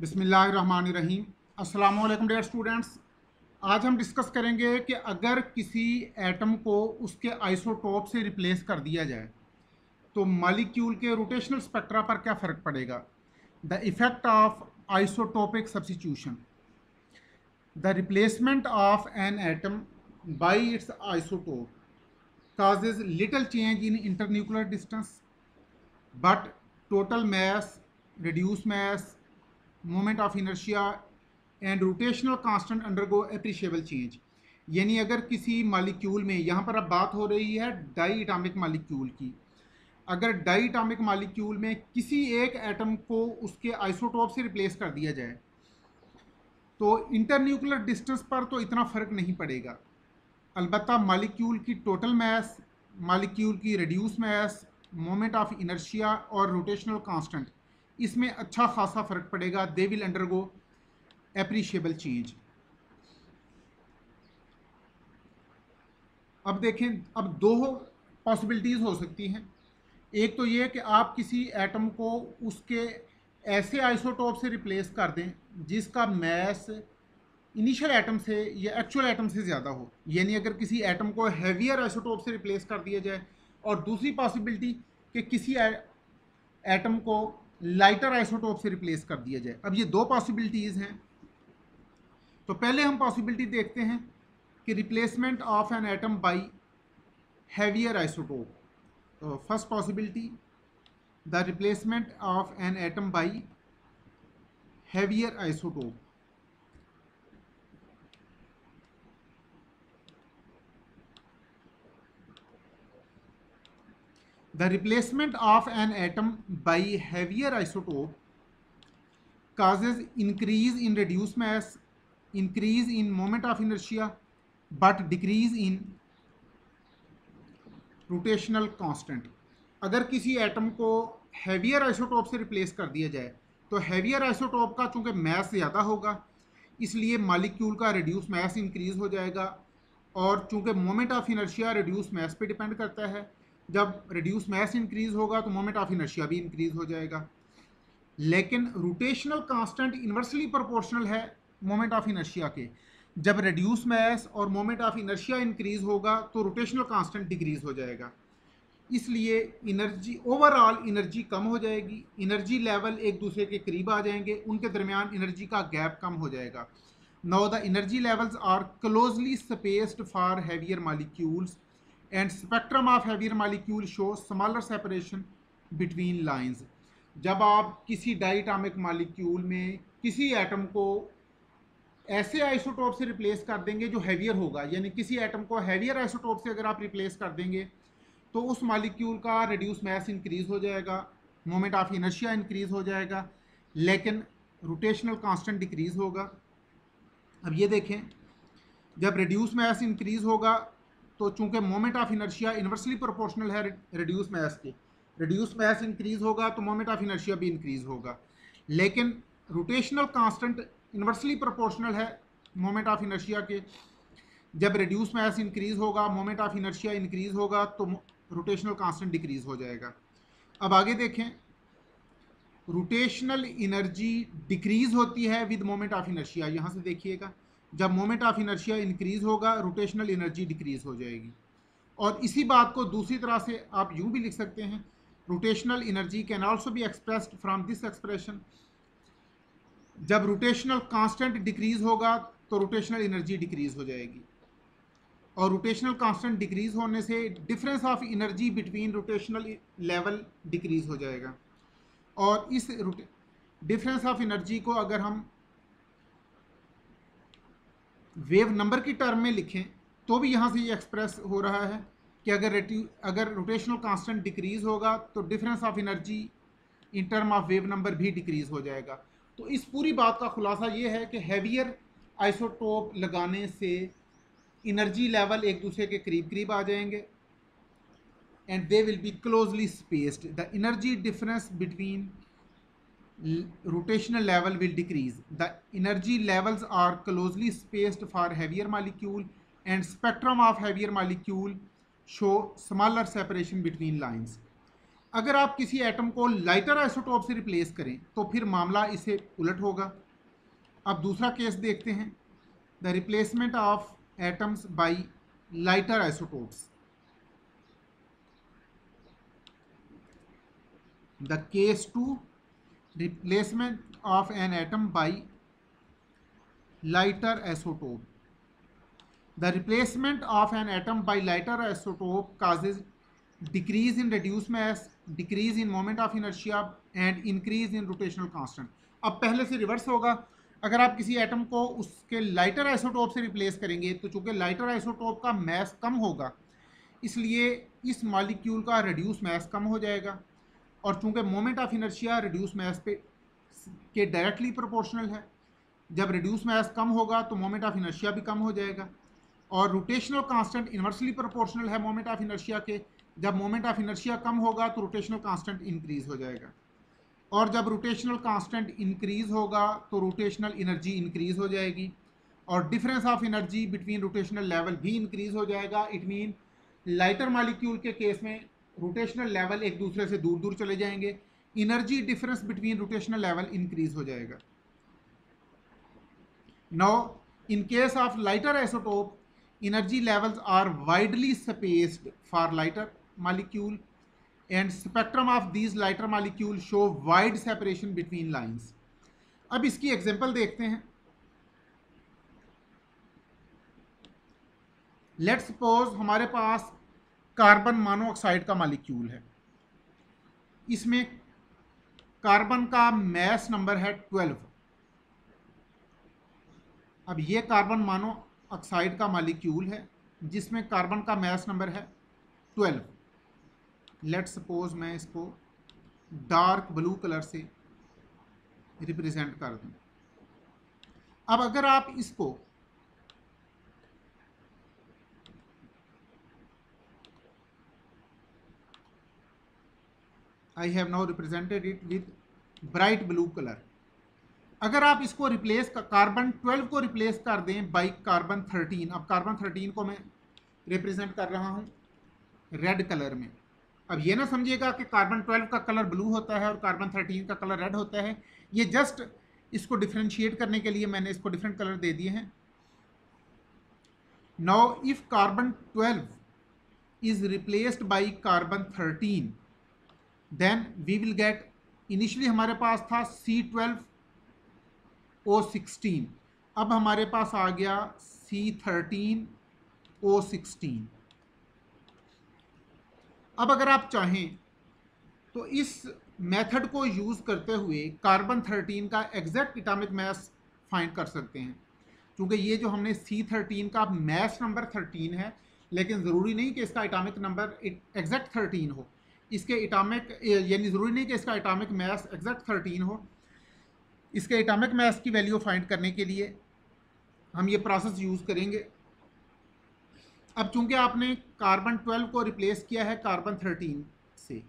बिसमीम अस्सलाम dear students. आज हम डिस्कस करेंगे कि अगर किसी एटम को उसके आइसोटोप से रिप्लेस कर दिया जाए तो मालिक्यूल के रोटेशनल स्पेक्ट्रा पर क्या फ़र्क पड़ेगा? The effect of isotopic substitution the replacement of an atom by its isotope causes little change in internuclear distance, but total mass, reduced mass moment of inertia and rotational constant undergo appreciable change यानी अगर किसी molecule में, यहाँ पर अब बात हो रही है डाई एटामिक मालिक्यूल की। अगर डाई एटामिक मालिक्यूल में किसी एक एटम को उसके आइसोटोप से रिप्लेस कर दिया जाए तो इंटरन्यूक्लियर डिस्टेंस पर तो इतना फ़र्क नहीं पड़ेगा। अलबत् मालिक्यूल की टोटल मैस मालिक्यूल की reduce mass moment of inertia और रोटेशनल कांस्टेंट इसमें अच्छा खासा फ़र्क पड़ेगा। They will undergo appreciable change अब देखें, अब दो पॉसिबिलिटीज़ हो सकती हैं। एक तो ये कि आप किसी एटम को उसके ऐसे आइसोटोप से रिप्लेस कर दें, जिसका मैस इनिशियल एटम से या एक्चुअल एटम से ज़्यादा हो। यानी अगर किसी एटम को हैवियर आइसोटोप से रिप्लेस कर दिया जाए, और दूसरी पॉसिबिलिटी कि किसी एटम को लाइटर आइसोटोप से रिप्लेस कर दिया जाए। अब ये दो पॉसिबिलिटीज़ हैं। तो पहले हम पॉसिबिलिटी देखते हैं कि replacement of an atom by heavier isotope तो first possibility the replacement of an atom by heavier isotope the replacement of an atom by heavier isotope causes increase in reduce mass increase in moment of inertia but decrease in rotational constant अगर किसी atom को heavier isotope से replace कर दिया जाए तो heavier isotope का चूँकि मैस ज़्यादा होगा, इसलिए मालिक्यूल का रिड्यूस मैस इंक्रीज हो जाएगा और चूँकि moment of inertia reduce mass पे डिपेंड करता है जब रिड्यूस मैस इंक्रीज होगा तो मोमेंट ऑफ़ इनर्शिया भी इंक्रीज हो जाएगा। लेकिन रोटेशनल कांस्टेंट इन्वर्सली प्रोपोर्शनल है मोमेंट ऑफ़ इनर्शिया के। जब रिड्यूस मैस और मोमेंट ऑफ़ इनर्शिया इंक्रीज होगा तो रोटेशनल कांस्टेंट डिक्रीज हो जाएगा। इसलिए इनर्जी ओवरऑल इनर्जी कम हो जाएगी। इनर्जी लेवल एक दूसरे के करीब आ जाएँगे। उनके दरमियान इनर्जी का गैप कम हो जाएगा। Now the energy levels are closely spaced for heavier molecules and spectrum of heavier molecule show smaller separation between lines जब आप किसी डाइटामिक मालिक्यूल में किसी एटम को ऐसे आइसोटोप से रिप्लेस कर देंगे जो हैवियर होगा, यानी किसी एटम को हैवियर आइसोटोप से अगर आप रिप्लेस कर देंगे तो उस मालिक्यूल का रिड्यूस मैस इंक्रीज हो जाएगा मोमेंट ऑफ़ इनर्शिया इंक्रीज हो जाएगा, लेकिन रोटेशनल कांस्टेंट डिक्रीज होगा। अब ये देखें, जब रिड्यूस मैस इंक्रीज होगा तो चूँकि moment of inertia inversely proportional है रिड्यूस मैस के। रिड्यूस मैस इंक्रीज होगा तो मोमेंट ऑफ़ इनर्शिया भी इंक्रीज होगा। लेकिन रोटेशनल कांस्टेंट इन्वर्सली प्रोपोर्शनल है, मोमेंट ऑफ़ इनर्शिया के। जब रिड्यूस मैस इंक्रीज होगा, मोमेंट ऑफ़ इनर्शिया इंक्रीज होगा तो रोटेशनल कांस्टेंट डिक्रीज हो जाएगा। अब आगे देखें। रोटेशनल इनर्जी डिक्रीज होती है विद मोमेंट ऑफ़ इनर्शिया। यहाँ से देखिएगा। जब मोमेंट ऑफ़ इनर्शिया इंक्रीज होगा रोटेशनल एनर्जी डिक्रीज हो जाएगी। और इसी बात को दूसरी तरह से आप यूँ भी लिख सकते हैं rotational energy can also be expressed from this expression जब रोटेशनल कांस्टेंट डिक्रीज होगा तो रोटेशनल एनर्जी डिक्रीज हो जाएगी। और रोटेशनल कांस्टेंट डिक्रीज होने से difference of energy between rotational level decrease हो जाएगा। और इस डिफरेंस ऑफ़ एनर्जी को अगर हम वेव नंबर की टर्म में लिखें तो भी यहाँ से ये एक्सप्रेस हो रहा है कि अगर अगर रोटेशनल कांस्टेंट डिक्रीज होगा तो difference of energy in term of wave number भी डिक्रीज हो जाएगा। तो इस पूरी बात का खुलासा ये है कि हैवियर आइसोटोप लगाने से एनर्जी लेवल एक दूसरे के करीब करीब आ जाएँगे and they will be closely spaced the energy difference between rotational level will decrease. The energy levels are closely spaced for heavier molecule and spectrum of heavier molecule show smaller separation between lines. अगर आप किसी atom को lighter isotope से replace करें तो फिर मामला इसे उलट होगा अब दूसरा केस देखते हैं the replacement of atoms by lighter isotopes the case two replacement of an atom by lighter isotope the replacement of an atom by lighter isotope causes decrease in reduce mass decrease in moment of inertia and increase in rotational constant अब पहले से reverse होगा। अगर आप किसी atom को उसके lighter isotope से रिप्लेस करेंगे तो चूँकि लाइटर एसोटोप का मैस कम होगा, इसलिए इस मालिक्यूल का रिड्यूस मैस कम हो जाएगा। और चूँकि moment of inertia reduce mass पे के डायरेक्टली प्रोपोर्शनल है, जब रिड्यूस मैस कम होगा तो मोमेंट ऑफ़ इनर्शिया भी कम हो जाएगा और रोटेशनल कांस्टेंट इन्वर्सली प्रोपोर्शनल है मोमेंट ऑफ़ इनर्शिया के, जब मोमेंट ऑफ़ इनर्शिया कम होगा तो रोटेशनल कांस्टेंट इंक्रीज हो जाएगा और जब रोटेशनल कांस्टेंट इंक्रीज होगा तो रोटेशनल एनर्जी इंक्रीज हो जाएगी और difference of energy between rotational level भी इंक्रीज हो जाएगा। इट मीन लाइटर मालिक्यूल के केस में रोटेशनल लेवल एक दूसरे से दूर दूर चले जाएँगे। Energy difference between rotational level increase हो जाएगा। Now in case of lighter isotope energy levels are widely spaced for lighter molecule and spectrum of these lighter molecule show wide separation between lines अब इसकी example देखते हैं। Let's suppose हमारे पास carbon monoxide का molecule है। इसमें carbon का मैस नंबर है ट्वेल्व। अब ये कार्बन मानो ऑक्साइड का मालिक्यूल है, जिसमें कार्बन का मैस नंबर है ट्वेल्व। लेट सपोज़ मैं इसको डार्क ब्लू कलर से रिप्रेजेंट कर दूँ। अब अगर आप इसको I have now represented it with bright blue colour अगर आप इसको रिप्लेस कार्बन 12 को रिप्लेस कर दें बाई कार्बन 13 अब कार्बन 13 को मैं रिप्रेजेंट कर रहा हूँ रेड कलर में। अब ये ना समझिएगा कि कार्बन 12 का कलर ब्लू होता है और कार्बन 13 का कलर रेड होता है। ये जस्ट इसको डिफ्रेंशिएट करने के लिए मैंने इसको डिफरेंट कलर दे दिए हैं। Now if carbon 12 is replaced by carbon 13 then we will get initially हमारे पास था सी ट्वेल्व ओ सिक्सटीन अब हमारे पास आ गया सी थर्टीन ओ सिक्सटीन अब अगर आप चाहें तो इस मेथड को यूज़ करते हुए कार्बन थर्टीन का एग्जैक्ट इटामिक मैस फाइंड कर सकते हैं। क्योंकि ये जो हमने सी थर्टीन का मैस नंबर थर्टीन है, लेकिन ज़रूरी नहीं कि इसका इटामिक नंबर एग्जैक्ट थर्टीन हो। इसके इटामिक यानी ज़रूरी नहीं कि इसका इटामिक मैस एग्जैक्ट थर्टीन हो। इसके एटॉमिक मैस की वैल्यू फाइंड करने के लिए हम ये प्रोसेस यूज़ करेंगे। अब चूँकि आपने कार्बन 12 को रिप्लेस किया है कार्बन 13 से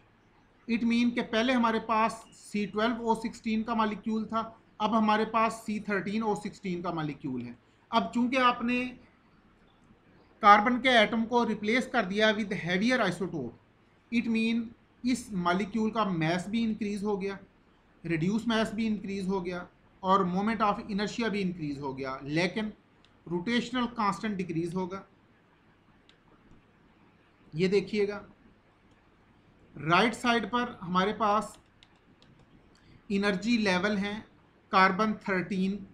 इट मीन कि पहले हमारे पास सी ट्वेल्व ओ सिक्सटीन का मालिक्यूल था, अब हमारे पास सी थर्टीन ओ सिक्सटीन का मालिक्यूल है। अब चूँकि आपने कार्बन के एटम को रिप्लेस कर दिया with heavier isotope it mean इस मालिक्यूल का मैस भी इंक्रीज हो गया रिड्यूस मैस भी इंक्रीज़ हो गया और मोमेंट ऑफ़ इनर्शिया भी इंक्रीज़ हो गया, लेकिन रोटेशनल कांस्टेंट डिक्रीज होगा। ये देखिएगा। राइट साइड पर हमारे पास इनर्जी लेवल हैं कार्बन थर्टीन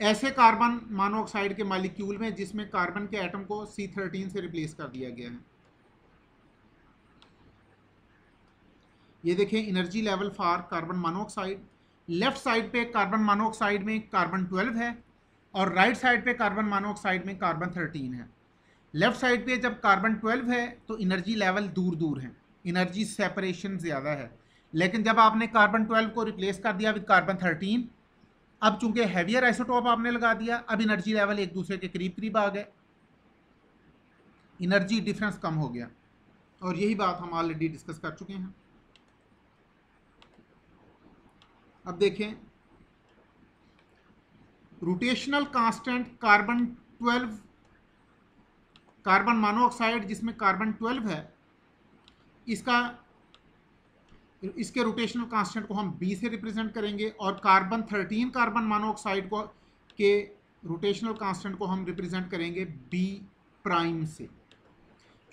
ऐसे कार्बन मोनोऑक्साइड के मालिक्यूल में जिसमें कार्बन के एटम को सी थर्टीन से रिप्लेस कर दिया गया है। ये देखें energy level for carbon monoxide left side पे कार्बन मोनोऑक्साइड में कार्बन 12 है और राइट right साइड पे कार्बन मोनोऑक्साइड में कार्बन 13 है। लेफ़्ट साइड पे जब कार्बन 12 है तो एनर्जी लेवल दूर दूर है। एनर्जी सेपरेशन ज़्यादा है। लेकिन जब आपने कार्बन 12 को रिप्लेस कर दिया विद कार्बन 13 अब चूँकि हैवियर आइसोटोप आपने लगा दिया, अब एनर्जी लेवल एक दूसरे के करीब करीब आ गए। एनर्जी डिफरेंस कम हो गया। और यही बात हम ऑलरेडी डिस्कस कर चुके हैं। अब देखें। Rotational constant carbon 12 carbon monoxide जिसमें कार्बन 12 है, इसका, इसके रोटेशनल कांस्टेंट को हम बी से रिप्रेजेंट करेंगे और कार्बन थर्टीन कार्बन मोनोऑक्साइड को, के रोटेशनल कांस्टेंट को हम रिप्रेजेंट करेंगे बी प्राइम से।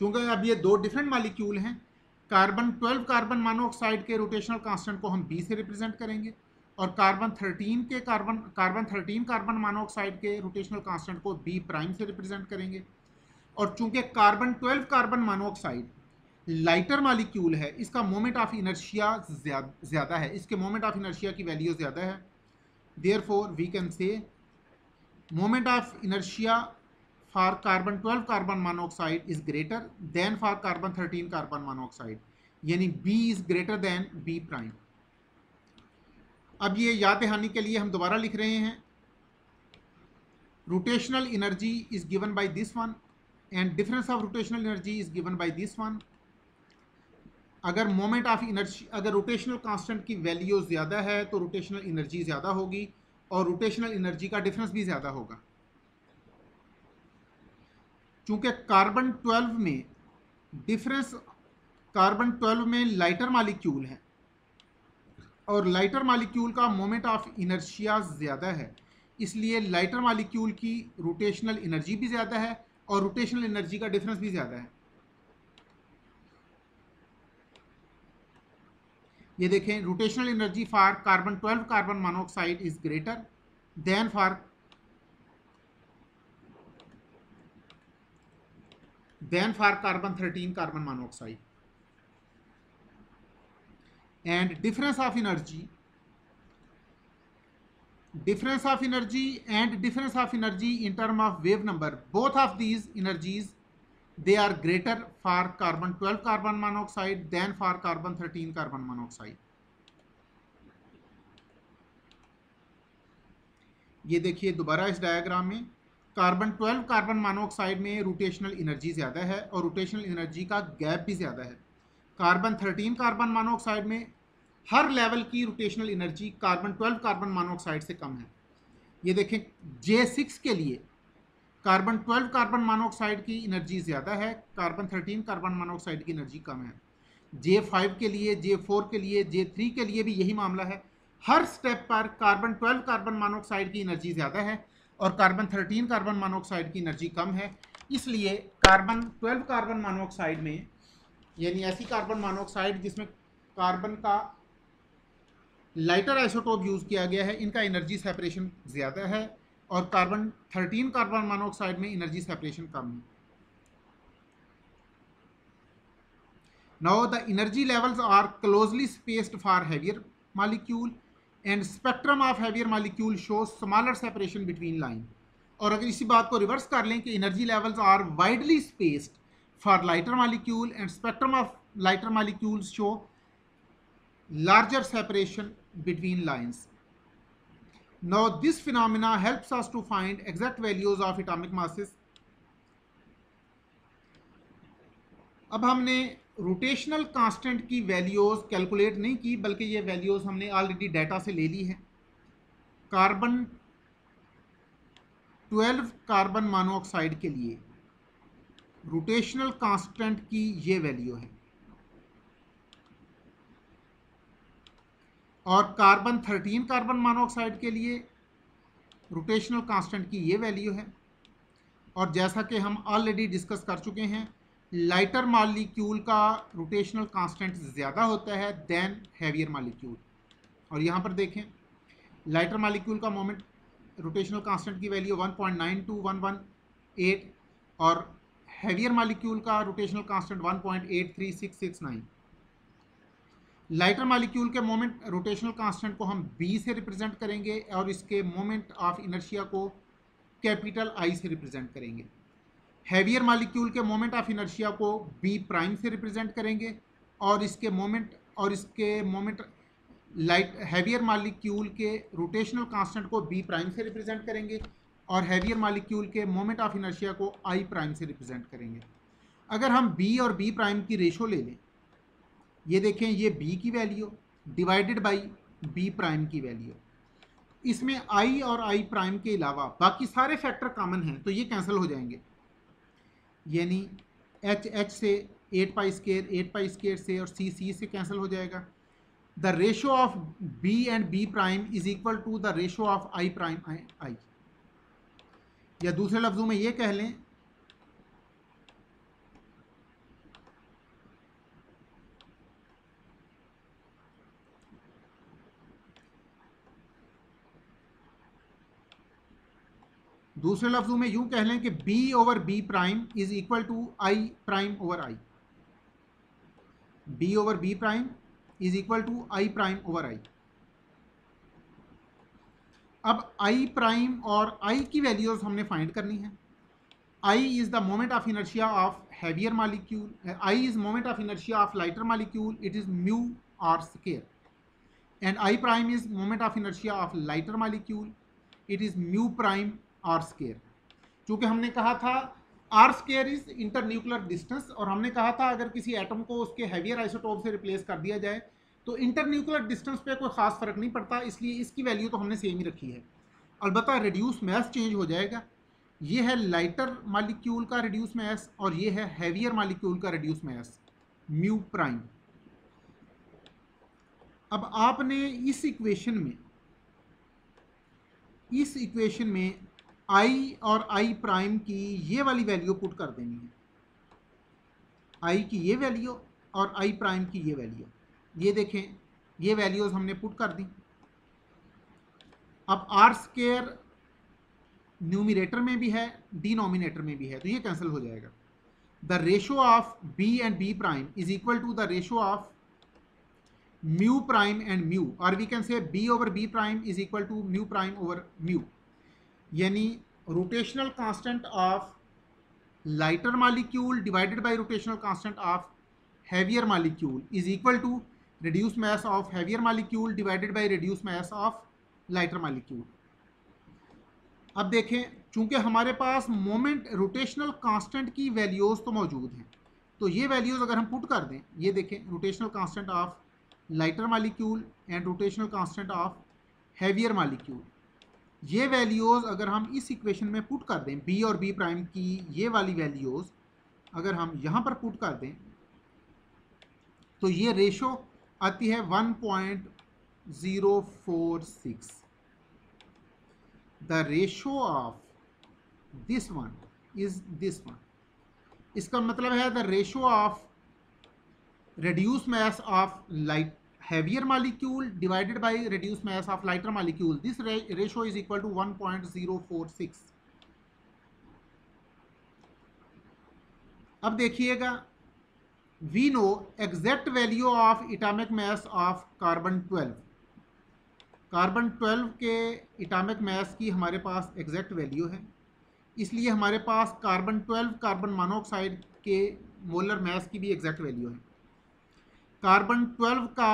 क्योंकि अब ये दो डिफरेंट मालिक्यूल हैं कार्बन 12 कार्बन मोनोऑक्साइड के रोटेशनल कांस्टेंट को हम बी से रिप्रेजेंट करेंगे और कार्बन 13 के कार्बन कार्बन 13 कार्बन मोनोऑक्साइड के रोटेशनल कांस्टेंट को बी प्राइम से रिप्रेजेंट करेंगे। और चूँकि carbon 12 carbon monoxide lighter molecule है, इसका मोमेंट ऑफ़ इनर्शिया ज़्यादा है, इसके मोमेंट ऑफ़ इनर्शिया की वैल्यू ज़्यादा है। Therefore we can say moment of inertia for carbon 12 carbon monoxide is greater than for carbon 13 carbon monoxide यानी B is greater than B prime अब ये याद दहानी के लिए हम दोबारा लिख रहे हैं। Rotational energy is given by this one and difference of rotational energy is given by this one अगर मोमेंट ऑफ़ एनर्जी अगर रोटेशनल कांस्टेंट की वैल्यू ज़्यादा है तो रोटेशनल एनर्जी ज़्यादा होगी और रोटेशनल एनर्जी का डिफरेंस भी ज़्यादा होगा। चूँकि कार्बन 12 में डिफरेंस कार्बन 12 में लाइटर मालिक्यूल है और लाइटर मालिक्यूल का मोमेंट ऑफ़ इनर्शिया ज़्यादा है, इसलिए लाइटर मालिक्यूल की रोटेशनल एनर्जी भी ज़्यादा है और रोटेशनल एनर्जी का डिफरेंस भी ज़्यादा है। ये देखें rotational energy for carbon 12 carbon monoxide is greater than for than for carbon 13 carbon monoxide and difference of energy difference of energy and difference of energy in term of wave number both of these energies they are greater for carbon 12 carbon monoxide than for carbon 13 carbon monoxide. ये देखिए दोबारा इस diagram में। Carbon 12 carbon monoxide में rotational energy ज़्यादा है और rotational energy का गैप भी ज़्यादा है। कार्बन 13 कार्बन मोनोऑक्साइड में हर लेवल की rotational energy carbon 12 carbon monoxide से कम है। ये देखें जे सिक्स के लिए कार्बन 12 कार्बन मोनोऑक्साइड की एनर्जी ज़्यादा है कार्बन 13 कार्बन मोनोऑक्साइड की एनर्जी कम है। जे फाइव के लिए जे फोर के लिए जे थ्री के लिए भी यही मामला है। हर स्टेप पर कार्बन 12 कार्बन मोनोऑक्साइड की एनर्जी ज़्यादा है और कार्बन 13 कार्बन मोनोऑक्साइड की एनर्जी कम है। इसलिए कार्बन 12 कार्बन मोनोऑक्साइड में, यानी ऐसी कार्बन मोनोऑक्साइड जिसमें कार्बन का लाइटर आइसोटोप यूज़ किया गया है, इनका एनर्जी सेपरेशन ज़्यादा है और कार्बन 13 कार्बन मोनोऑक्साइड में एनर्जी सेपरेशन कम है। Now the energy levels are closely spaced for heavier molecule and spectrum of heavier molecule show smaller separation between line और अगर इसी बात को रिवर्स कर लें कि energy levels are widely spaced for lighter molecule and spectrum of lighter molecules show larger separation between lines. Now, this phenomena helps us to find exact values of atomic masses. अब हमने rotational constant की values calculate नहीं की, बल्कि ये values हमने already data से ले ली है। कार्बन 12 कार्बन मोनोऑक्साइड के लिए रोटेशनल कांस्टेंट की ये वैल्यू है। और कार्बन 13 कार्बन मोनोऑक्साइड के लिए रोटेशनल कांस्टेंट की ये वैल्यू है। और जैसा कि हम ऑलरेडी डिस्कस कर चुके हैं लाइटर मालिक्यूल का रोटेशनल कांस्टेंट ज़्यादा होता है देन हैवियर मालिक्यूल और यहाँ पर देखें लाइटर मालिक्यूल का मोमेंट रोटेशनल कांस्टेंट की वैल्यू 1.9211 और हैवियर मालिक्यूल का रोटेशनल कांस्टेंट 1.83669 लाइटर मालिक्यूल के मोमेंट रोटेशनल कांस्टेंट को हम बी से रिप्रेजेंट करेंगे और इसके मोमेंट ऑफ़ इनर्शिया को कैपिटल आई से रिप्रेजेंट करेंगे। हैवियर मालिक्यूल के मोमेंट ऑफ़ इनर्शिया को बी प्राइम से रिप्रेजेंट करेंगे और इसके मोमेंट, और इसके मोमेंट लाइट, हैवियर मालिक्यूल के रोटेशनल कांस्टेंट को बी प्राइम से रिप्रेजेंट करेंगे और हैवियर मालिक्यूल के मोमेंट ऑफ़ इनर्शिया को आई प्राइम से रिप्रेजेंट करेंगे। अगर हम बी और बी प्राइम की रेशो ले लें, ये देखें, ये बी की value divided by B prime की वैल्यू। इसमें आई और आई प्राइम के अलावा बाकी सारे फैक्टर कॉमन हैं तो ये कैंसिल हो जाएँगे। यानी एच एच से eight pi square eight pi square से और सी सी से कैंसिल हो जाएगा। The ratio of B and B prime is equal to the ratio of I prime I या दूसरे लफ्ज़ों में ये कह लें दूसरे लफ्जों में यूँ कह लें कि b over b prime is equal to i prime over i. B over b prime is equal to i prime over i. अब i प्राइम और i की वैल्यूज़ हमने फाइंड करनी है। I is the moment of inertia of heavier molecule i is moment of inertia of lighter molecule it is mu R square and i prime is moment of inertia of lighter molecule it is mu prime R square. चूँकि हमने कहा था R square is internuclear distance, और हमने कहा था अगर किसी एटम को उसके हैवियर आइसोटोप से रिप्लेस कर दिया जाए तो इंटर न्यूक्लियर डिस्टेंस पे कोई खास फ़र्क नहीं पड़ता, इसलिए इसकी वैल्यू तो हमने सेम ही रखी है। अलबत्त रिड्यूस मैस चेंज हो जाएगा। ये है लाइटर मालिक्यूल का रिड्यूस मैस और ये है हैवियर मालिक्यूल का रिड्यूस मैस म्यू प्राइम अब आपने इस इक्वेशन में, इस इक्वेशन में आई और आई प्राइम की ये वाली वैल्यू पुट कर देनी है। आई की ये वैल्यू और आई प्राइम की ये वैल्यू। ये देखें, ये वैल्यूज़ हमने पुट कर दी। अब आर स्केयर न्यूमिनेटर में भी है, डिनोमिनेटर में भी है तो ये कैंसिल हो जाएगा। The ratio of B and B prime is equal to the ratio of mu prime and mu, और we can say B over B prime is equal to mu prime over mu. यानी rotational constant of lighter molecule divided by rotational constant of heavier molecule is equal to reduce mass of heavier molecule divided by reduce mass of lighter molecule अब देखें, चूँकि हमारे पास moment rotational constant की values तो मौजूद हैं तो ये वैल्यूज़ अगर हम पुट कर दें, ये देखें rotational constant of lighter molecule and rotational constant of heavier molecule ये वैल्यूज़ अगर हम इस इक्वेशन में पुट कर दें बी और बी प्राइम की ये वाली वैल्यूज़ अगर हम यहाँ पर पुट कर दें तो ये रेशो आती है one point zero four six the ratio of this one is this one इसका मतलब है the ratio of reduced mass of light heavier molecule divided by reduced mass of lighter molecule. This ratio is equal to 1.046 अब देखिएगा we know exact value of atomic mass of carbon 12 carbon 12 के atomic mass की हमारे पास exact value है। इसलिए हमारे पास कार्बन 12 कार्बन मोनोऑक्साइड के मोलर मैस की भी एग्जैक्ट वैल्यू है। कार्बन 12 का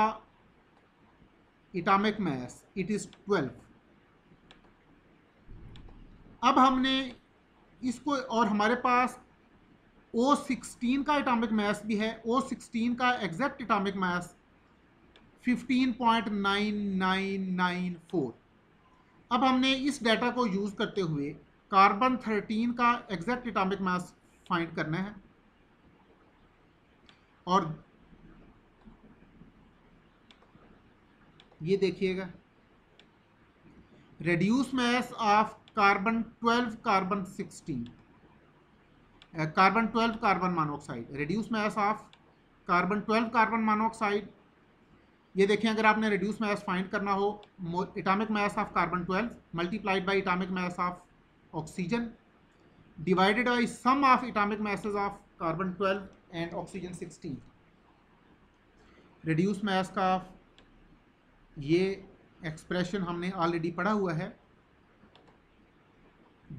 इटामिक मास इट इज़ 12 अब हमने इसको, और हमारे पास O16 का इटामिक मास भी है। O16 का एग्जैक्ट इटामिक मास 15.9994 अब हमने इस डाटा को यूज़ करते हुए कार्बन 13 का एग्जैक्ट इटामिक मास फाइंड करना है। और ये देखिएगा। Reduce mass of carbon 12 carbon 16 carbon 12 carbon monoxide reduce mass of carbon 12 carbon monoxide ये देखें अगर आपने रेड्यूस मैस फाइंड करना हो atomic mass of carbon 12 multiplied by atomic mass of oxygen divided by sum of atomic masses of carbon 12 and oxygen 16 reduce mass का ये expression हमने already पढ़ा हुआ है।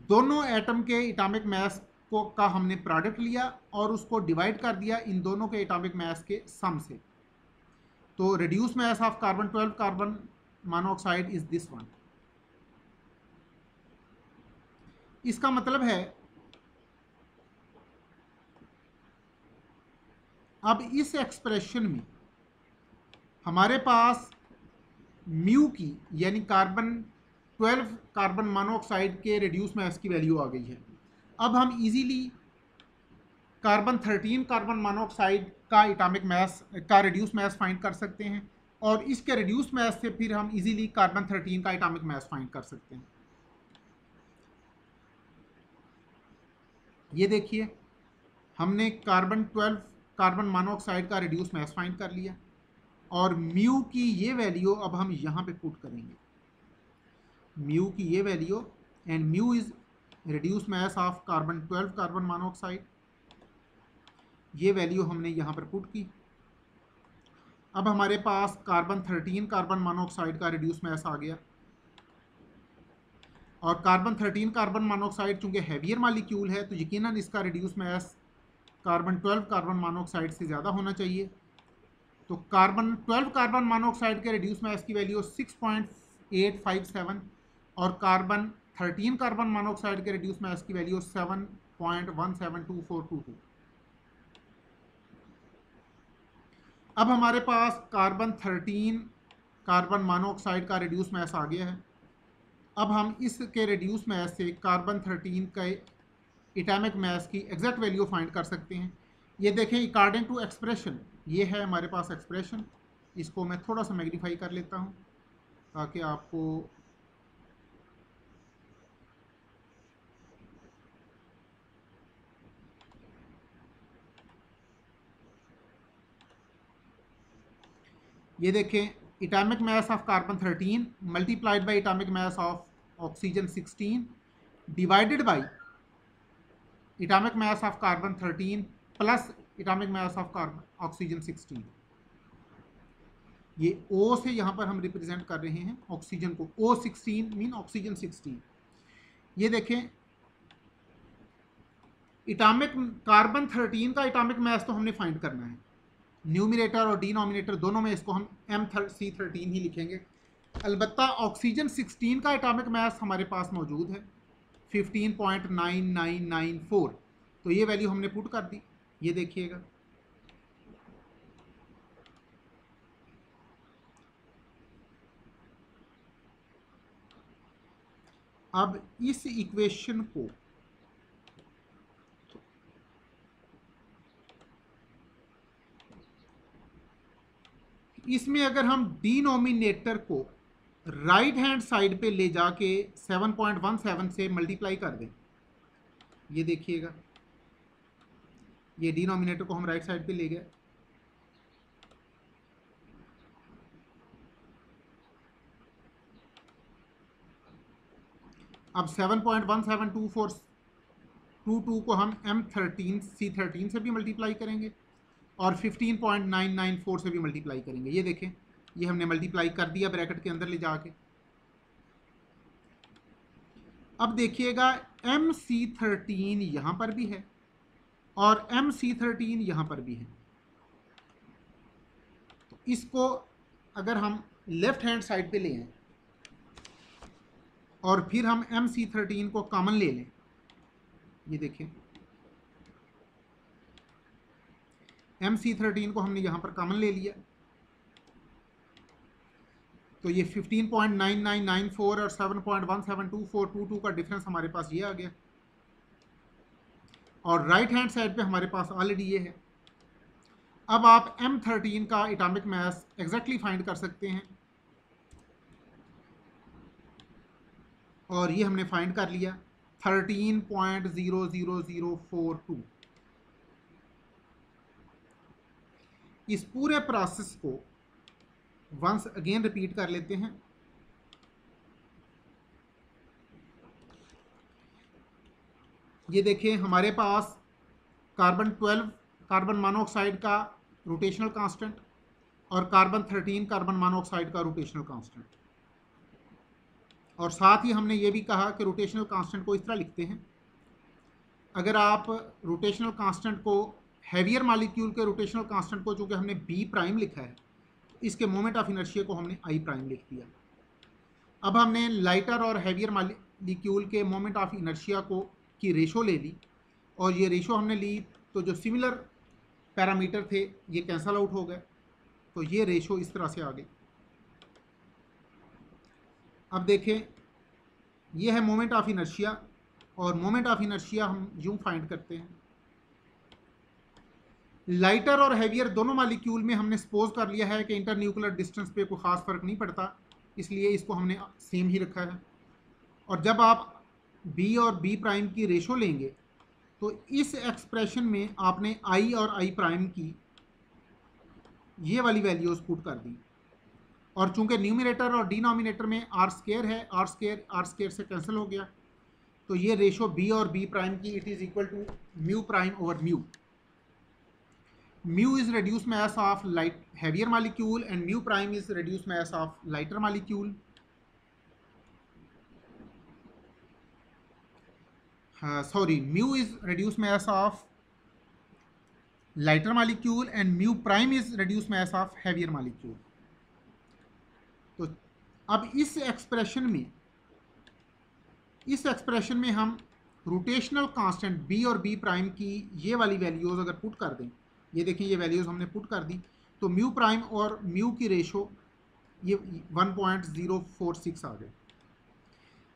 दोनों एटम के इटामिक मैस को, का हमने प्रोडक्ट लिया और उसको डिवाइड कर दिया इन दोनों के इटामिक मैस के सम से। तो reduce mass of carbon 12 carbon monoxide is this one इसका मतलब है, अब इस एक्सप्रेशन में हमारे पास म्यू की, यानी कार्बन 12 कार्बन मोनोऑक्साइड के रिड्यूस मैस की वैल्यू आ गई है। अब हम इजीली कार्बन 13 कार्बन मोनोऑक्साइड का इटामिक मैस का रिड्यूस मैस फाइंड कर सकते हैं और इसके रिड्यूस मैथ से फिर हम इजीली कार्बन थर्टीन का एटॉमिक मैथ फाइंड कर सकते हैं। ये देखिए, हमने कार्बन ट्वेल्व कार्बन मोनोऑक्साइड का रिड्यूस मैथ फाइंड कर लिया। और म्यू की ये वैल्यू अब हम यहाँ पे पुट करेंगे। म्यू की ये value and mu is reduce mass of carbon twelve carbon monoxide ये वैल्यू हमने यहाँ पर पुट की। अब हमारे पास कार्बन थर्टीन कार्बन मोनोऑक्साइड का रिड्यूस मैस आ गया। और कार्बन थर्टीन कार्बन मोनोऑक्साइड चूँकि हैवियर मालिक्यूल है तो यकीनन इसका reduce mass carbon twelve carbon monoxide से ज़्यादा होना चाहिए। तो कार्बन ट्वेल्व कार्बन मोनोऑक्साइड के रिड्यूस मैथ की value six point eight five seven और कार्बन थर्टीन कार्बन मोनोऑक्साइड के रिड्यूस मैथ की value seven point one seven two four two two अब हमारे पास कार्बन थर्टीन कार्बन मोनोऑक्साइड का reduce mass आ गया है। अब हम इसके रिड्यूस मैथ से कार्बन थर्टीन का इटामिक मैथ की एग्जैक्ट वैल्यू फाइंड कर सकते हैं। ये देखें अकॉर्डिंग टू एक्सप्रेशन ये है हमारे पास एक्सप्रेशन इसको मैं थोड़ा सा मैग्नीफाई कर लेता हूँ ताकि आपको ये देखें atomic mass of carbon 13 multiplied by atomic mass of oxygen 16 divided by atomic mass of carbon 13 plus atomic mass of carbon oxygen 16 ये O से यहाँ पर हम रिप्रेजेंट कर रहे हैं ऑक्सीजन को। O सिक्सटीन मीन ऑक्सीजन 16 ये देखें इटामिक कार्बन 13 का इटामिक मैस तो हमने फाइंड करना है। न्यूमिनेटर और डिनोमिनेटर दोनों में इसको हम एम सी थर्टीन ही लिखेंगे। अलबत्ता ऑक्सीजन 16 का एटॉमिक मास हमारे पास मौजूद है। 15.9994 तो ये वैल्यू हमने पुट कर दी। ये देखिएगा। अब इस इक्वेशन को इसमें अगर हम डिनोमिनेटर को राइट हैंड साइड पे ले जाके 7.17 से मल्टीप्लाई कर दें, ये देखिएगा। ये डिनोमिनेटर को हम राइट साइड पे ले गए। अब 7.1724 टू टू को हम एम थर्टीन सी थर्टीन से भी मल्टीप्लाई करेंगे और 15.994 से भी मल्टीप्लाई करेंगे। ये देखें, ये हमने मल्टीप्लाई कर दिया ब्रैकेट के अंदर ले जाके। अब देखिएगा एम सी थर्टीन यहाँ पर भी है। और एम सी थर्टीन यहाँ पर भी है। तो इसको अगर हम लेफ़्ट हैंड साइड पे ले आए और फिर हम एम सी थर्टीन को कॉमन ले लें, ये देखिए। एम सी थर्टीन को हमने यहाँ पर कॉमन ले लिया। तो ये 15.9994 और 7.172422 का डिफरेंस हमारे पास ये आ गया। और राइट हैंड साइड पे हमारे पास ऑलरेडी ये है। अब आप M13 का एटॉमिक मास एग्जैक्टली फाइंड कर सकते हैं। और ये हमने फाइंड कर लिया 13.00042 इस पूरे प्रोसेस को वंस अगेन रिपीट कर लेते हैं। ये देखें हमारे पास कार्बन 12 कार्बन मोनोऑक्साइड का रोटेशनल कांस्टेंट और कार्बन 13 कार्बन मोनोऑक्साइड का रोटेशनल कांस्टेंट और साथ ही हमने ये भी कहा कि रोटेशनल कांस्टेंट को इस तरह लिखते हैं। अगर आप रोटेशनल कांस्टेंट को हैवियर मालिक्यूल के रोटेशनल कांस्टेंट को चूँकि हमने बी प्राइम लिखा है, इसके मोमेंट ऑफ़ इनर्शिया को हमने आई प्राइम लिख दिया। अब हमने लाइटर और हैवियर मालिक्यूल के मोमेंट ऑफ़ इनर्शिया को की रेशो ले ली और ये रेशो हमने ली तो जो सिमिलर पैरामीटर थे, ये कैंसल आउट हो गए। तो ये रेशो इस तरह से आ गई। अब देखें, ये है मोमेंट ऑफ़ इनर्शिया और मोमेंट ऑफ़ इनर्शिया हम यूँ फाइंड करते हैं। लाइटर और हैवियर दोनों मालिक्यूल में हमने सपोज़ कर लिया है कि इंटर न्यूक्लियर डिस्टेंस पे कोई ख़ास फ़र्क नहीं पड़ता, इसलिए इसको हमने सेम ही रखा है। और जब आप बी और बी प्राइम की रेशो लेंगे तो इस एक्सप्रेशन में आपने आई और आई प्राइम की ये वाली वैल्यूज़ पुट कर दी। और चूँकि न्यूमिनेटर और डिनोमिनेटर में आर स्केयर है आर स्केयर आर स्केयर से कैंसिल हो गया तो ये रेशो बी और बी प्राइम की it is equal to mu prime over mu mu is reduced mass of light, heavier molecule and mu prime is reduced mass of lighter molecule. Sorry, mu is reduced mass of lighter molecule and mu prime is reduced mass of heavier molecule. तो अब इस expression में, इस expression में हम rotational constant B और B prime की ये वाली वैल्यूज़ अगर पुट कर दें, ये देखें ये वैल्यूज़ हमने पुट कर दी तो म्यू प्राइम और म्यू की रेशो ये one point zero four six आ गए।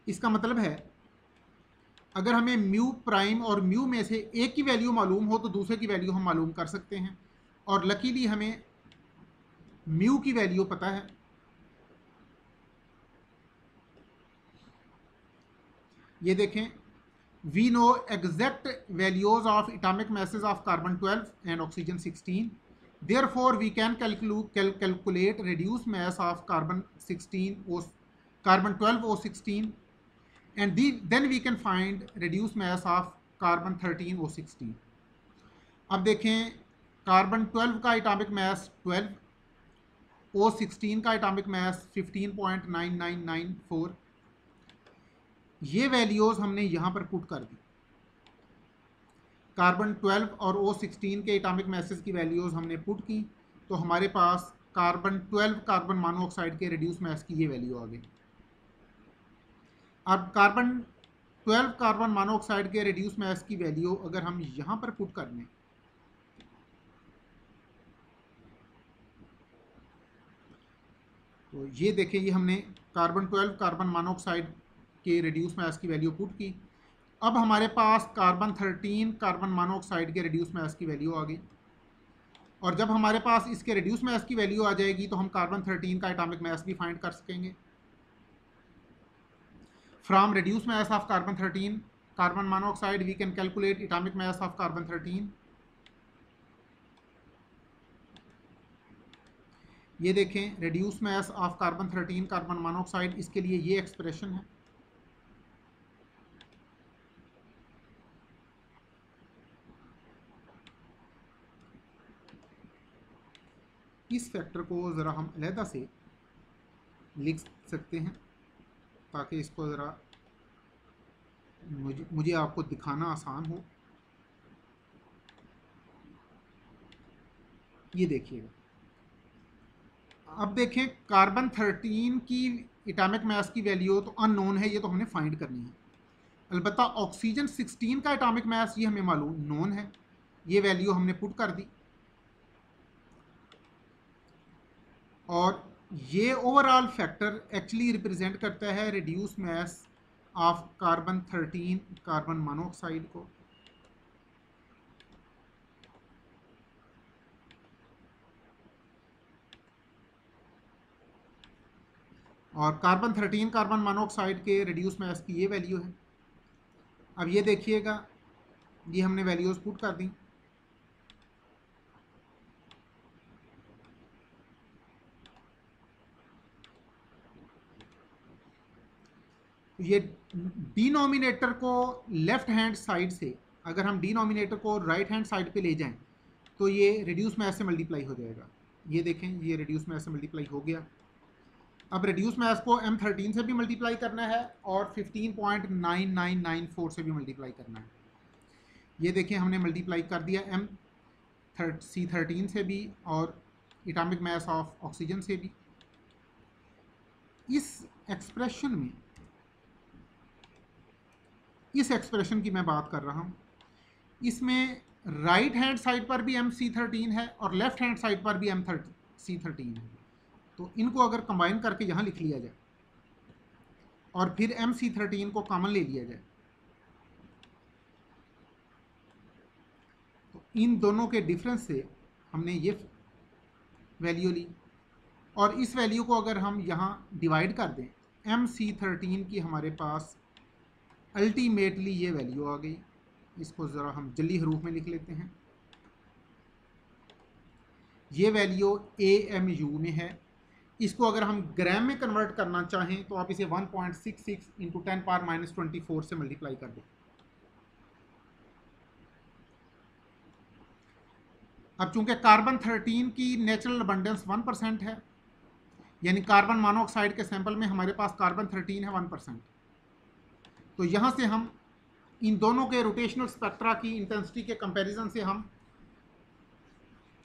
इसका मतलब है अगर हमें म्यू प्राइम और म्यू में से एक की वैल्यू मालूम हो तो दूसरे की वैल्यू हम मालूम कर सकते हैं। और लकीली हमें म्यू की वैल्यू पता है। ये देखें we know exact values of atomic masses of carbon 12 and oxygen 16 therefore we can कैलकुलू calculate reduce mass of carbon 16 O carbon 12 O 16 and the, then we can find reduced mass of carbon 13 o 16 अब देखें carbon 12 का atomic मास 12 O 16 का atomic mass 15.9994 ये values हमने यहाँ पर put कर दी। कार्बन 12 और ओ 16 के एटॉमिक मैसेज की वैल्यूज़ हमने पुट की तो हमारे पास कार्बन 12 कार्बन मोनोऑक्साइड के रिड्यूस मैस की ये वैल्यू आ गई। अब कार्बन 12 कार्बन मोनोऑक्साइड के रिड्यूस मैस की वैल्यू अगर हम यहाँ पर पुट कर दें तो ये देखें, ये हमने कार्बन 12 कार्बन मोनोऑक्साइड के रिड्यूस मैस की वैल्यू पुट की। अब हमारे पास कार्बन 13 कार्बन मोनोऑक्साइड के रिड्यूस मैस की वैल्यू आ गई। और जब हमारे पास इसके रिड्यूस मैस की वैल्यू आ जाएगी तो हम कार्बन 13 का एटॉमिक मैस भी फाइंड कर सकेंगे। From reduce mass of carbon 13 carbon monoxide we can calculate atomic mass of carbon 13 ये देखें reduce mass of carbon 13 carbon monoxide इसके लिए ये एक्सप्रेशन है। इस फैक्टर को ज़रा हम अलहदा से लिख सकते हैं। ताकि इसको ज़रा मुझे मुझे आपको दिखाना आसान हो। ये देखिएगा। अब देखें कार्बन थर्टीन की इटामिक मास की वैल्यू तो अननोन है, ये तो हमने फाइंड करनी है। अलबत् ऑक्सीजन 16 का एटॉमिक मास ये हमें मालूम नोन है। ये वैल्यू हमने पुट कर दी। और ये ओवरऑल फैक्टर एक्चुअली रिप्रेजेंट करता है reduce mass of carbon 13 carbon monoxide को। और कार्बन 13 कार्बन मोनोऑक्साइड के रिड्यूस मैस की ये वैल्यू है। अब ये देखिएगा, ये हमने वैल्यूज़ पुट कर दी। ये डिनोमिनेटर को लेफ़्ट हैंड साइड से, अगर हम डिनोमिनेटर को राइट हैंड साइड पे ले जाएँ तो ये रिड्यूस मैथ से मल्टीप्लाई हो जाएगा। ये देखें, ये रिड्यूस मैथ से मल्टीप्लाई हो गया। अब रिड्यूस मैथ को एम थर्टीन से भी मल्टीप्लाई करना है और fifteen point nine nine nine four से भी मल्टीप्लाई करना है। ये देखें, हमने मल्टीप्लाई कर दिया एम थर्ट सी थर्टीन से भी और इटामिक मैथ ऑफ़ ऑक्सीजन से भी। इस एक्सप्रेशन में इस एक्सप्रेशन की मैं बात कर रहा हूँ। इसमें राइट हैंड साइड पर भी एम सी थर्टीन है और लेफ़्ट हैंड साइड पर भी एम सी थर्टीन है। तो इनको अगर कंबाइन करके यहाँ लिख लिया जाए और फिर एम सी थर्टीन को कॉमन ले लिया जाए। तो इन दोनों के डिफरेंस से हमने ये वैल्यू ली और इस वैल्यू को अगर हम यहाँ डिवाइड कर दें एम सी थर्टीन की हमारे पास अल्टीमेटली ये वैल्यू आ गई। इसको ज़रा हम जल्दी हरूफ में लिख लेते हैं। ये वैल्यू ए एम यू में है। इसको अगर हम ग्राम में कन्वर्ट करना चाहें तो आप इसे 1.66 point six six into ten पार माइनस ट्वेंटी फोर से मल्टीप्लाई कर दें। अब चूँकि कार्बन 13 की नेचुरल अबंडेंस वन परसेंट है, यानी कार्बन मोनोऑक्साइड के सैंपल में हमारे पास कार्बन 13 है वन परसेंट तो यहाँ से हम इन दोनों के रोटेशनल स्पेक्ट्रा की इंटेंसिटी के कंपैरिजन से हम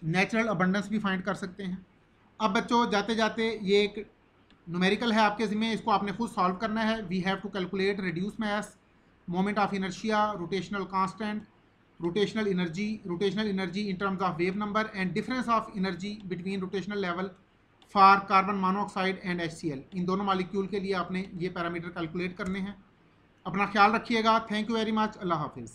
नेचुरल अबंडेंस भी फाइंड कर सकते हैं। अब बच्चों जाते जाते ये एक न्यूमेरिकल है आपके ज़िम्मे, इसको आपने खुद सॉल्व करना है। We have to calculate reduce mass moment of inertia rotational constant rotational energy rotational energy in terms of wave number and difference of energy between rotational level for carbon monoxide and HCl इन दोनों molecule के लिए आपने ये parameter calculate करने हैं। अपना ख्याल रखिएगा। थैंक यू वेरी मच अल्लाह हाफिज़।